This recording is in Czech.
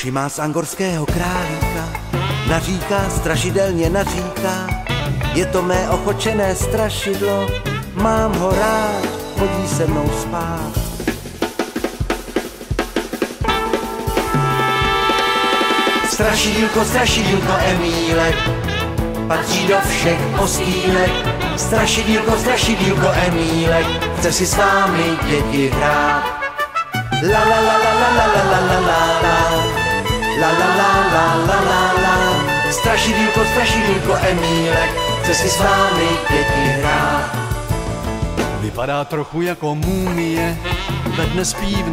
Uši má z angorského králíka, naříká, strašidelně naříká. Je to mé ochočené strašidlo, mám ho rád, chodí se mnou spát. Strašidílko, strašidílko Emílek, patří do všech postýlek. Strašidílko, strašidílko Emílek, chce si s vámi děti hrát. La la la la la la la la Strašidílko, strašidílko Emílek, chce si s vámi děti hrát. Vypadá trochu jako mumie, ve dne spí v